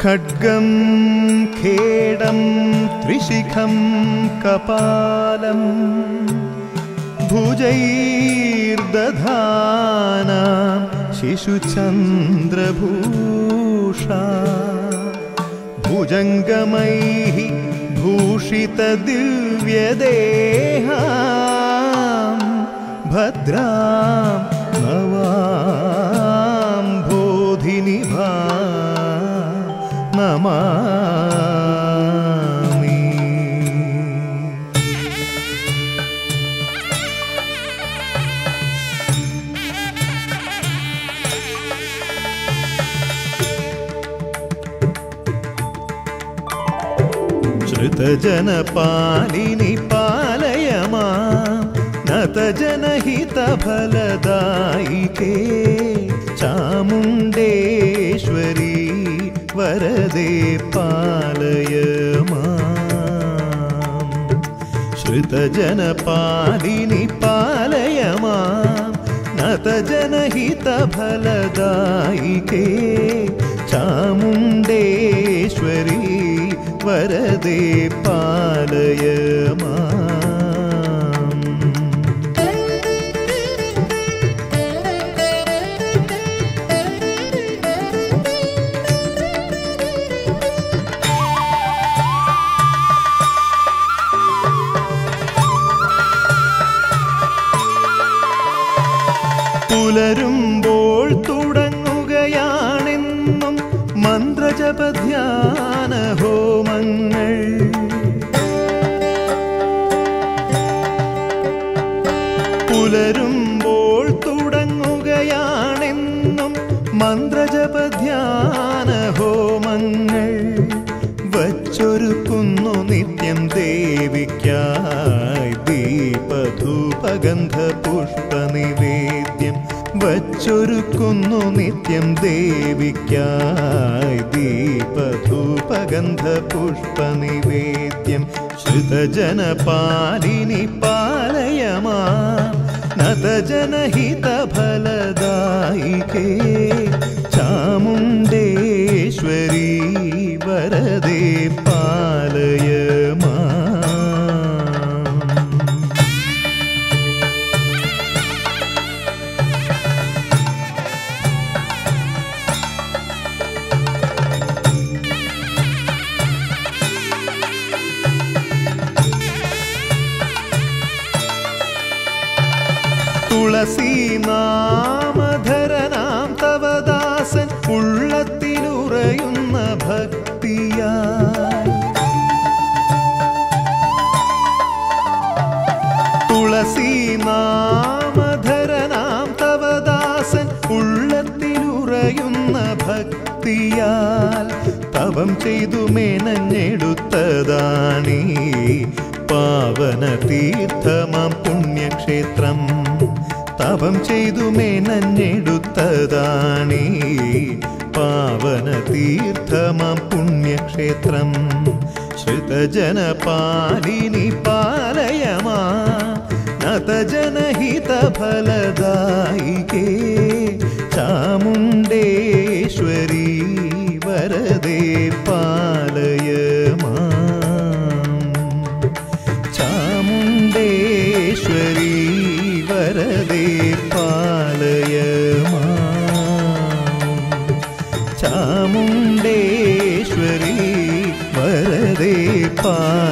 खड्गं खेडं त्रिशिखं कपालं भुजैर्दधाना शिशुचन्द्रभूषा भुजङ्गमैः भूषितदिव्यदेहा भद्रां नवां नमामि श्रुतजनपालिनि पालय मां नतजनहितफलदायिके चामुण्डेश्वरी वरदे पालय माम्। श्रुतजनपालिनि पालय मां नतजनहितफलदायिके चामुण्डेश्वरी वरदे पालय माम् ഹോമങ്ങൾ പുലരുമ്പോൾ തുടങ്ങുകയാണെന്നും മന്ത്രജപധ്യാന ഹോമങ്ങൾ വച്ചൊരുക്കുന്നു നിത്യം ദേവിക്കായി ദീപധൂപഗന്ധ പുഷ്പനിവേദ്യം വച്ചൊരുക്കുന്നു നിത്യം ദേവിക്കായി ദീപധൂപഗന്ധ गन्धपुष्पनिवेद्यं श्रुतजनपालिनि पालय मा नत चामुण्डेश्वरी वरदे തുളസി നാമധരനാം തവദാസൻ ഉള്ളത്തിലുറയുന്ന ഭക്തിയാൽ തവം ചെയ്തു മെനഞ്ഞെടുത്തതാണീ പാവന തീർത്ഥമാം പുണ്യക്ഷേത്രം. തവം ചെയ്തു മെനഞ്ഞെടുത്തതാണീ पावनतीर्थमं पुण्यक्षेत्रं श्रुतजनपालिनि पालय मा नतजनहितफलदायिके चामुण्डेश्वरी वरदे पालय fun.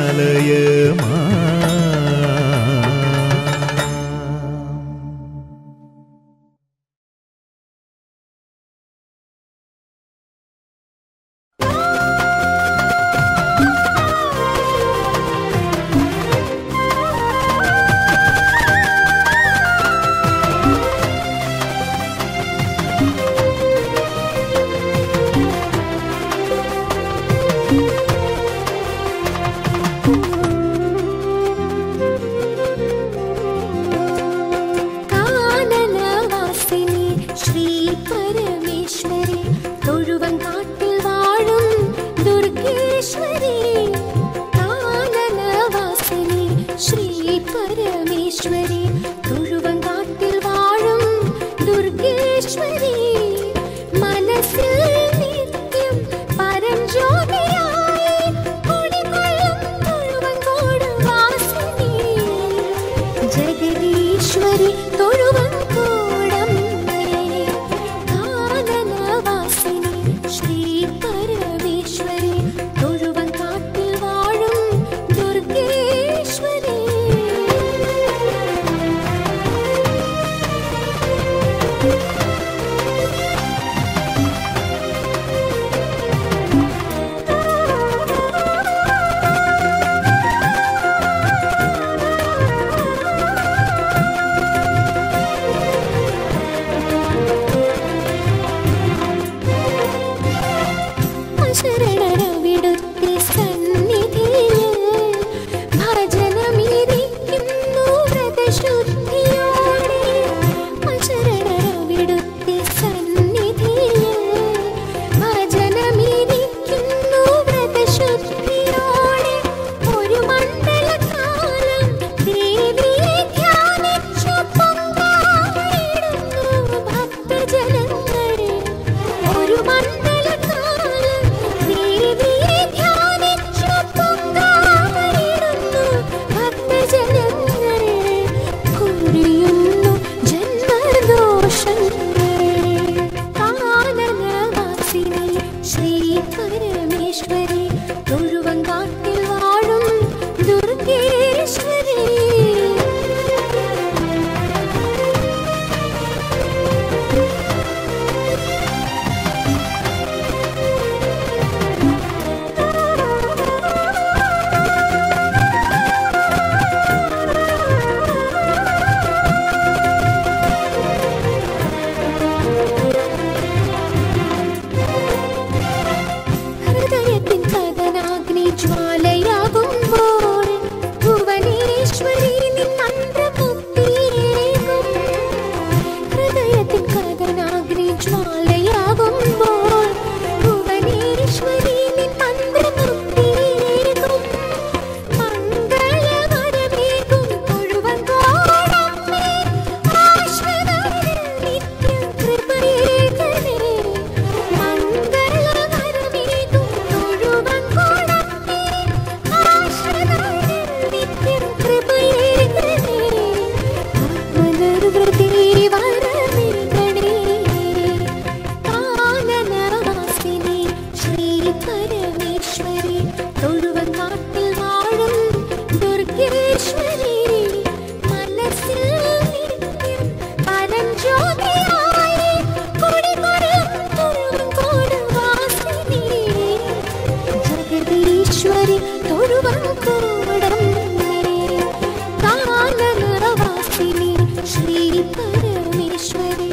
തരുമീശ്വരി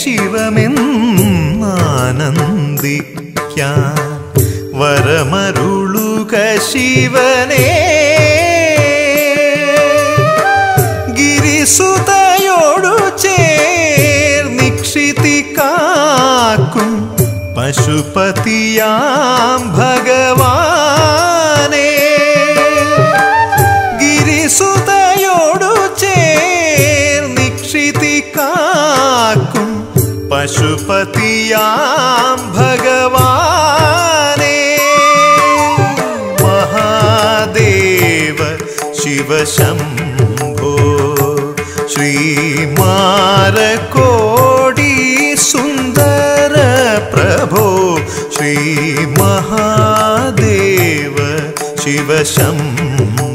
ശിവമെന്നാനന്ദിക്കാൻ വരമരുളുക ശിവനേ. ഗിരിസുതയോടു ചേർ നിക്ഷിതി കാക്കും പശുപതിയാം ഭഗവാൻ शिव शम्भो श्रीमारकोडी सुन्दर प्रभो श्रीमहादेव शिव शम्भो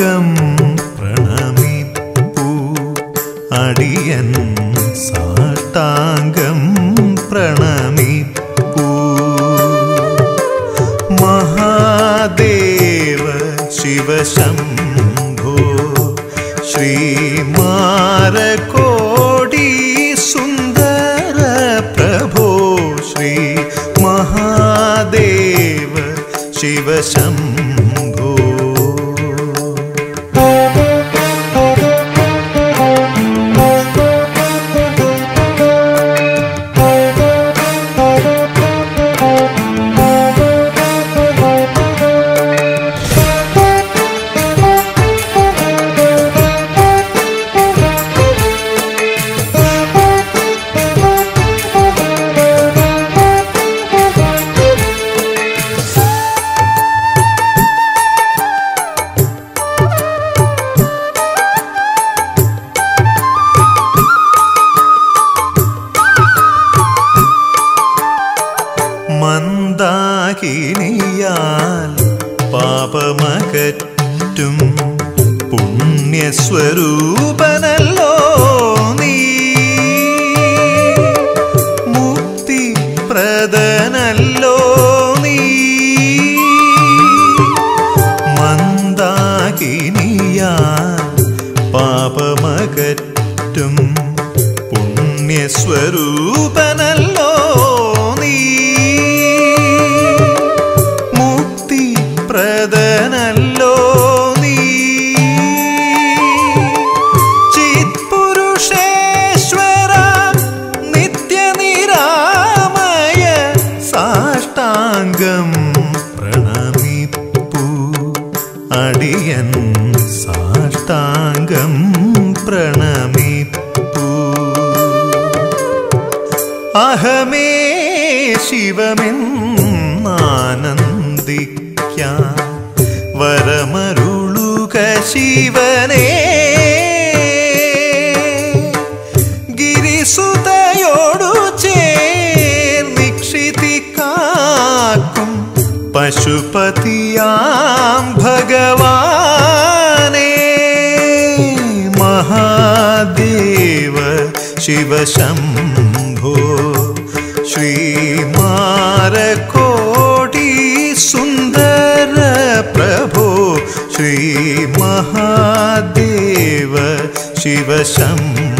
സാഷ്ടാംഗം പ്രണമിപ്പൂ. അടിയൻ സാട്ടാംഗം പ്രണമിപ്പൂ. മഹാദേവ ശിവശംഭോ. ശ്രീമാരകോടി സുന്ദര പ്രഭോ ശ്രീ മഹാദേവ ശിവശംഭോ. മന്ദാകിനിയാൽ പാപമകറ്റും പുണ്യസ്വരൂപനല്ലോ നീ. മുക്തി പ്രദനല്ലോ നീ. മന്ദാകിനിയാൽ പാപമകറ്റും പുണ്യസ്വരൂപനല്ലോ ശിവമെന്നാനന്ദിക്കാൻ വരമരുളുക ശിവനേ ഗിരിസുതയോടു ചേർന്നിക്ഷിതി കാക്കും പശുപതിയാം ഭഗവാനേ മഹാദേവ ശിവശംഭോ ശ്രീമാരകോടി कोटि सुन्दर प्रभो श्रीमहादे शिवशम्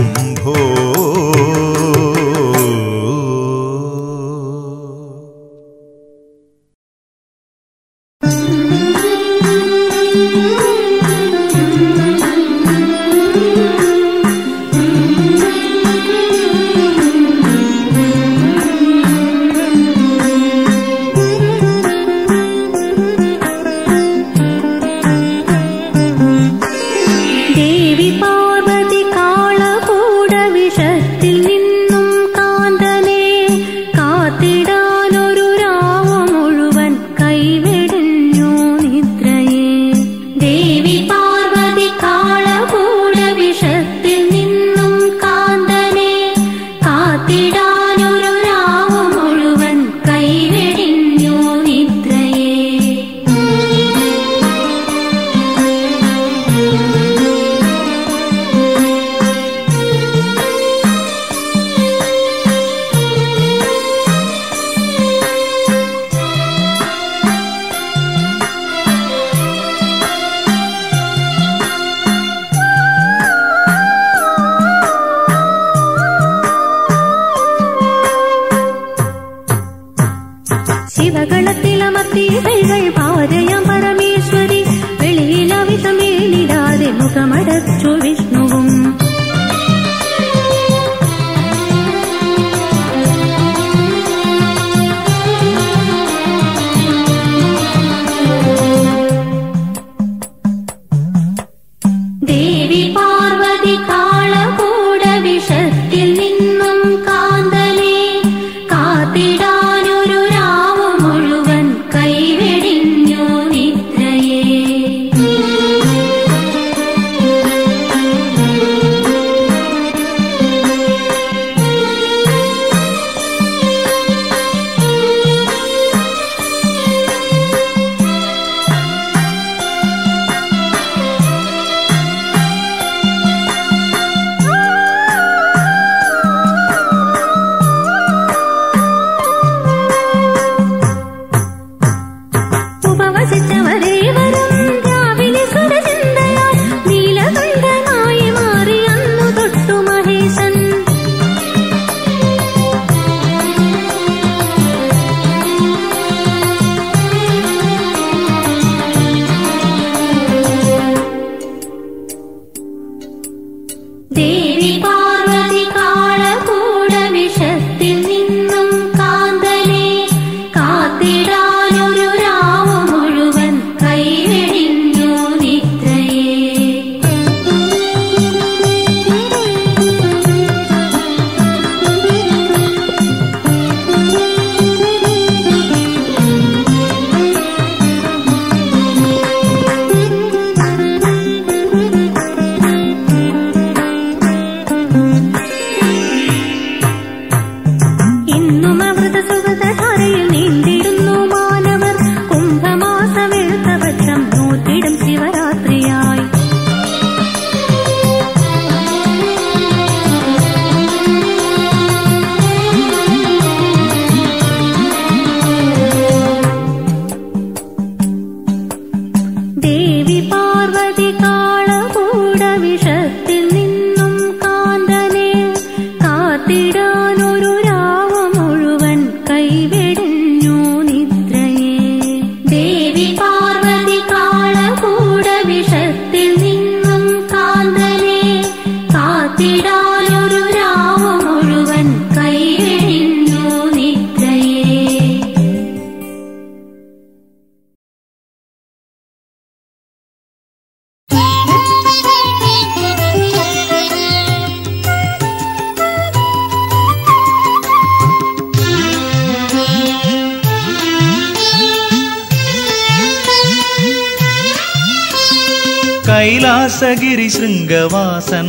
കൈലാസഗിരി ശൃംഗവാസൻ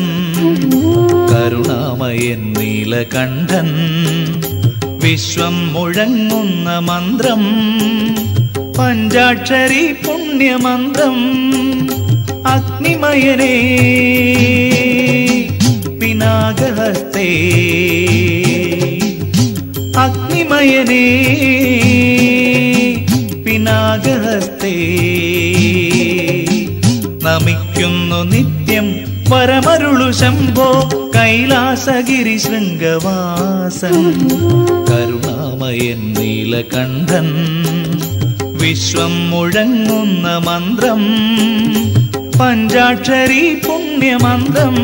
കരുണാമയൻ നീലകണ്ഠൻ വിശ്വം മുഴങ്ങുന്ന മന്ത്രം പഞ്ചാക്ഷരി പുണ്യമന്ത്രം അഗ്നിമയനേ പിനാകഹസ്തേ അഗ്നിമയനേ പിനാകഹസ്തേ നിത്യം പരമരുളു ശംഭോ കൈലാസഗിരി ശൃംഗവാസൻ കരുണാമയൻ നീലകണ്ഠൻ വിശ്വം മുഴങ്ങുന്ന മന്ത്രം. പഞ്ചാക്ഷരി പുണ്യമന്ത്രം.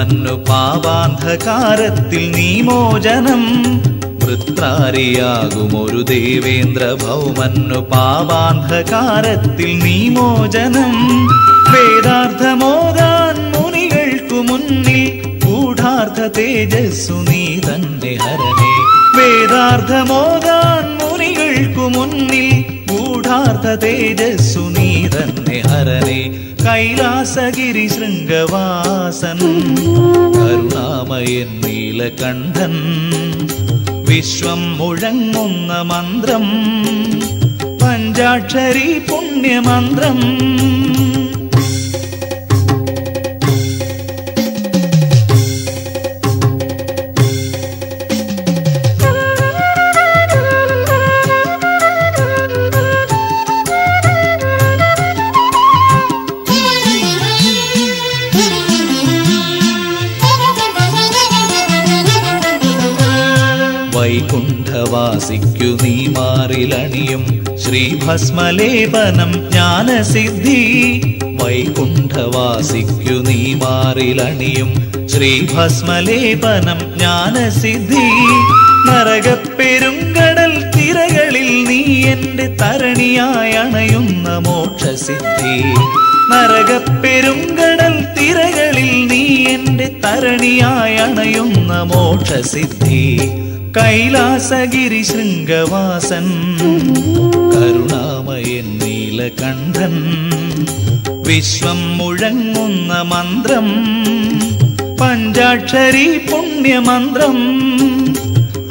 ഭൗമന്നു പാവാന്ധകാരത്തിൽ നീമോചനം. വൃത്രാരിയാകുമൊരു ദേവേന്ദ്ര ഭൗമന്നു പാവാന്ധകാരത്തിൽ നീമോചനം. വേദാർത്ഥമോദാൻ മുനികൾക്കു മുന്നിൽ ഗൂഢാർത്ഥ തേജസ്സു നീ തന്നെ ഹരണേ വേദാർത്ഥമോദാൻ മുനികൾക്കു മുന്നിൽ ഗൂഢാർത്ഥ തേജസ്സു നീ തന്നെ ഹരണേ കൈലാസഗിരി ശൃംഗവാസൻ കരുണാമയൻ നീലകണ്ഠൻ വിശ്വം മുഴങ്ങുന്ന മന്ത്രം പഞ്ചാക്ഷരി പുണ്യമന്ത്രം വൈകുണ്ഠവാസിക്കു നീ മാറിലണിയും. ശ്രീഭസ്മലേപനം ജ്ഞാനസിദ്ധി. വൈകുണ്ഠവാസിക്കു നീ മാറിലണിയും. ശ്രീഭസ്മലേപനം ജ്ഞാനസിദ്ധി. നരകപ്പെരുങ്കടൽ തിരകളിൽ നീ എന്റെ തരണിയായി അണയുന്ന മോക്ഷസിദ്ധി. നരകപ്പെരുങ്കടൽ തിരകളിൽ നീ എന്റെ തരണിയായി അണയുന്ന മോക്ഷസിദ്ധി. കൈലാസഗിരി ശൃംഗവാസൻ കരുണാമയൻ നീലകണ്ഠൻ വിശ്വം മുഴങ്ങുന്ന മന്ത്രം പഞ്ചാക്ഷരി പുണ്യമന്ത്രം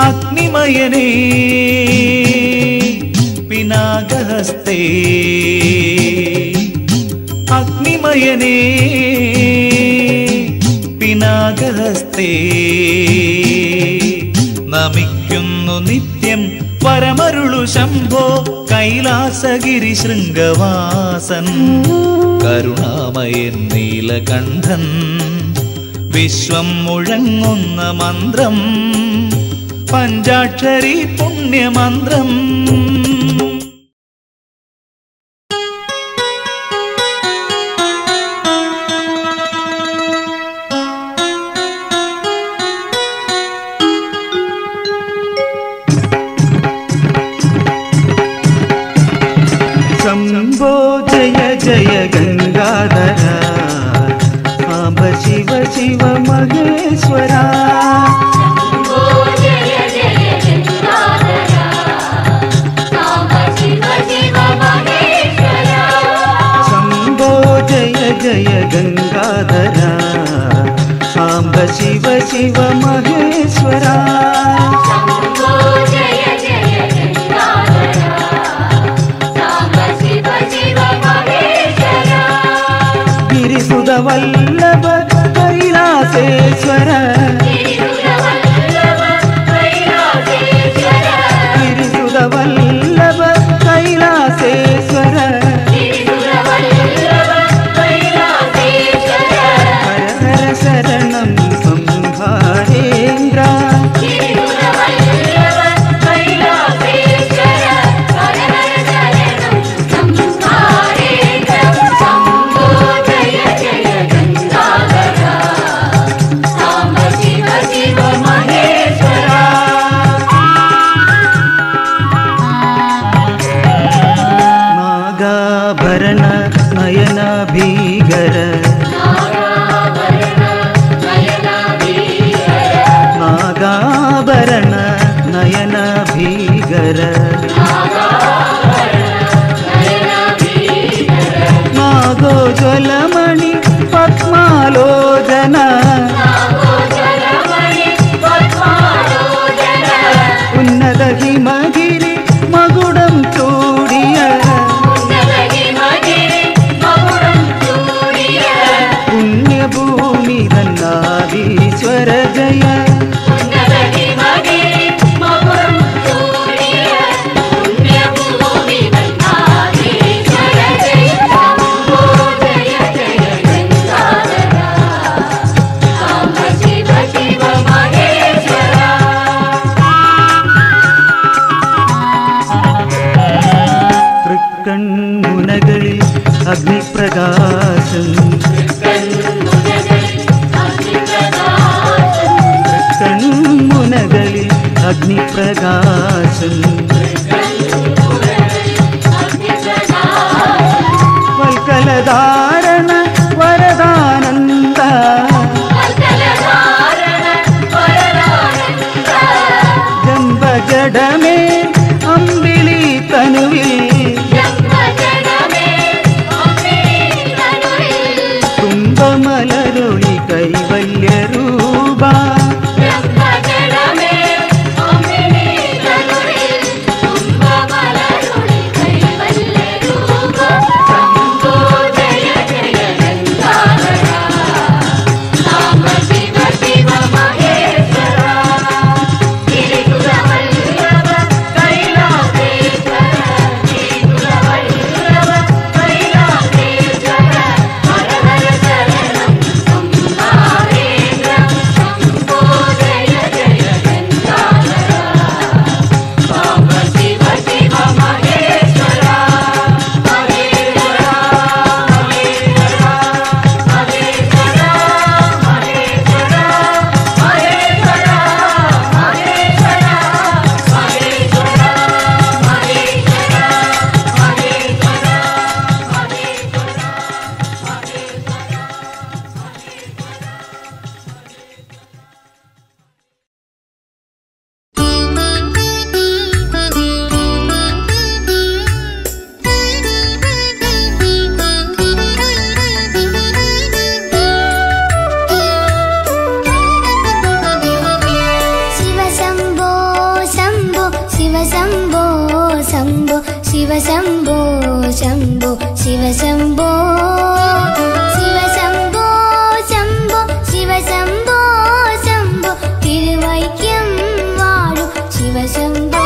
അഗ്നിമയനേ പിനാകഹസ്തേ അഗ്നിമയനേ പിനാകഹസ്തേ നിത്യം പരമരുളു ശംഭോ കൈലാസഗിരി ശൃംഗവാസൻ. കരുണാമയൻ നീലകണ്ഠൻ വിശ്വം മുഴങ്ങുന്ന മന്ത്രം പഞ്ചാക്ഷരി പുണ്യമന്ത്രം. ശിവശംഭോ ശംഭോ ശിവശംഭോ ശിവശംഭോ ശംഭോ. ശിവശംഭോ ശംഭോ തിരുവൈക്കം വാഴും ശിവശംഭോ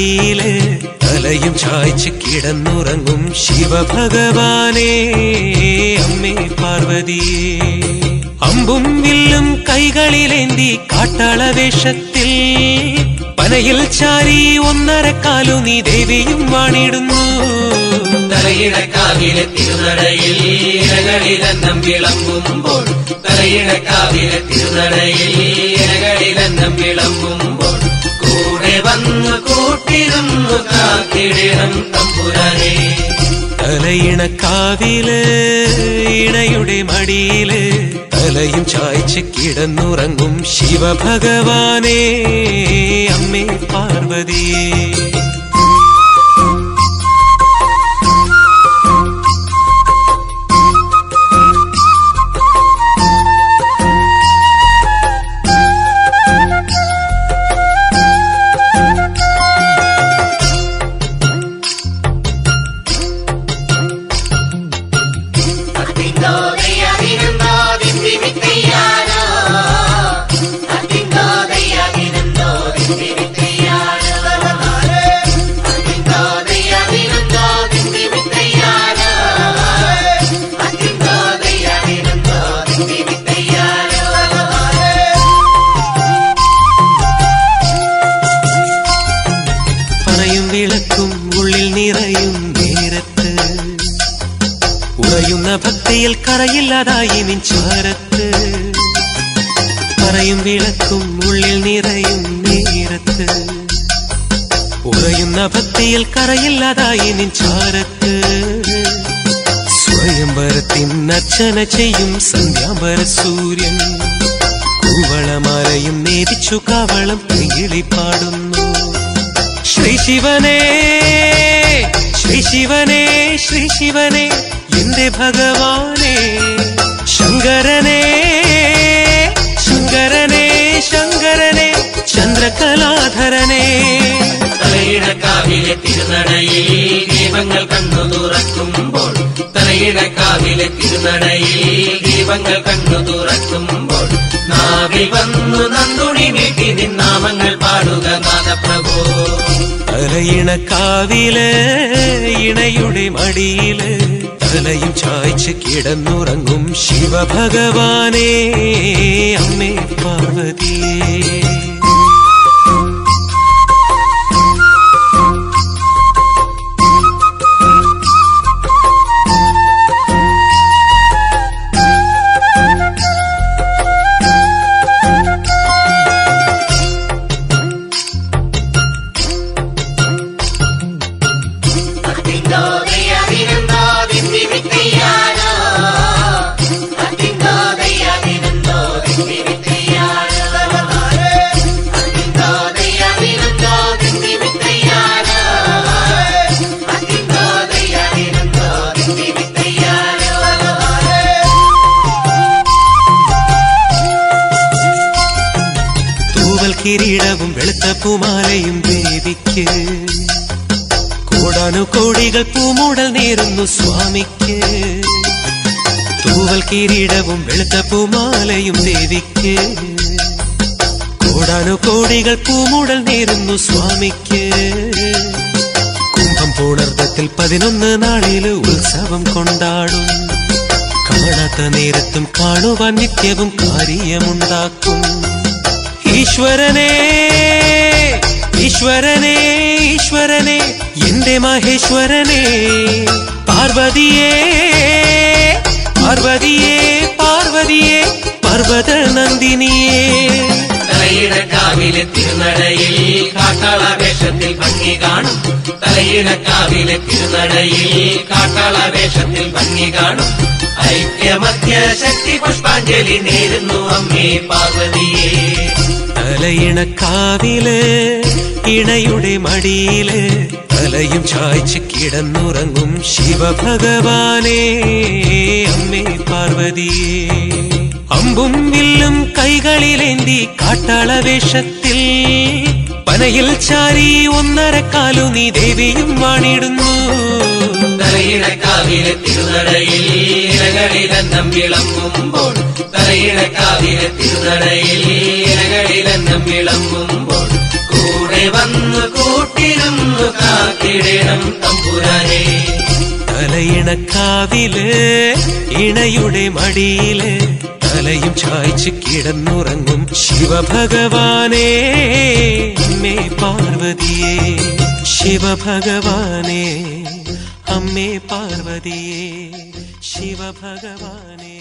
മടിയിൽ തലയും ചായ്ച്ച് കിടന്നുറങ്ങും ശിവഭഗവാനേ അമ്മേ പാർവതിയേ. അമ്പും വില്ലും കൈകളിലേന്തി കാട്ടാള വേഷത്തിൽ പനയിൽ ചാരി ഒന്നരക്കാലു നീ ദേവിയും വാണിടുന്നു. തലയിണക്കാവിലെ തിരുനടയിൽ തലയിണക്കാവിലെ തിരുനടയിൽ ഇരകളിലെന്നം വിളമ്പുമ്പോൾ. വന്ന് കൂട്ടിരുന്നു കാത്തിടണം തമ്പുരാനെ. തലയിണക്കാവിൽ ഇണയുടെ മടിയിൽ തലയും ചായ്ച്ച് കിടന്നുറങ്ങും ശിവഭഗവാനേ അമ്മേ പാർവതിയേ. അർച്ചന ചെയ്യും സന്ധ്യാംബര സൂര്യൻ. കൂവളമാലയും നേതിച്ചു കവളം പാടുന്നു. ശ്രീ ശിവനേ ശ്രീ ശിവനേ ശ്രീ ശിവനേ എന്റെ ഭഗവാനേ ശങ്കരനേ ശങ്കരനേ ശങ്കരനേ ചന്ദ്രകലാധരനേ. തലയിണക്കാവിലെ തിരുനടയിൽ ദീപങ്ങൾ കണ്ണു തുറക്കുമ്പോൾ തലയിണക്കാവിലെ തിരുനടയിൽ ദീപങ്ങൾ കണ്ണു തുറക്കുമ്പോൾ നാവിൽ വന്നു നന്ദുണി വീട്ടി നിന്നാമങ്ങൾ പാടുക നാദപ്രഭു. തലയിണക്കാവിലെ ഇണയുടെ മടിയിൽ തലയും ചായ്ച്ച് കിടന്നുറങ്ങും ശിവഭഗവാനേ അമ്മേ പാർവതിയേ പൂമാലയും ദേവിക്ക്. കോടാനു കോടികൾ പൂമൂടൽ നേരുന്നു സ്വാമിക്ക്. തൂവൽ കിരീടവും വെളുത്ത പൂമാലയും ദേവിക്ക്. കോടാനു കോടികൾ പൂമൂടൽ നേരുന്നു സ്വാമിക്ക്. കുംഭം പൂണർദ്ധത്തിൽ പതിനൊന്ന് നാളിൽ ഉത്സവം കൊണ്ടാടും. കാണാത്ത നേരത്തും കാണുവാൻ നിത്യവും കാര്യമുണ്ടാക്കും. ഈശ്വരനേ ഈശ്വരനേ ഈശ്വരനേ എന്റെ മഹേശ്വരനേ പാർവതിയേ പാർവതിയേ പാർവതിയേ പർവത നന്ദിനിയേ തലയിടക്കാവിലെ തിരുനടയിൽ കാട്ടാള വേഷത്തിൽ ഭംഗി കാണും. തലയിടക്കാവിലെ തിരുനടയിൽ കാട്ടാള വേഷത്തിൽ ഭംഗി കാണും. ഐക്യമത്യ ശക്തി പുഷ്പാഞ്ജലി നേരുന്നു അമ്മേ പാർവതിയേ. തലയിണക്കാവിൽ ഇണയുടെ മടിയിൽ തലയും ചായ്ച്ച് കിടന്നുറങ്ങും ശിവഭഗവാനേ അമ്മേ പാർവതിയേ. അമ്പും വില്ലും കൈകളിലേന്തി കാട്ടാള വേഷത്തിൽ പനയിൽ ചാരി ഒന്നരക്കാലു നീ ദേവിയും വാണിടുന്നു. തലയിണക്കാവിലെ തിരുനടയിൽ ഇരകളിലെന്നം വിളമ്പുമ്പോൾ തലയിണക്കാവിലെ തിരുനടയിൽ ഇരകളിലെന്നം വിളമ്പുമ്പോൾ കൂടെ വന്നു കൂട്ടിരുന്നു കാത്തിടണം തമ്പുരാനെ. തലയിണക്കാവിൽ ഇണയുടെ മടിയിലെ തലയും ചായ്ച്ച് കിടന്നുറങ്ങും ശിവഭഗവാനേ. മേ പാർവതിയേ ശിവഭഗവാനേ. അമ്മേ പാർവതിയേ ശിവഭഗവാനേ.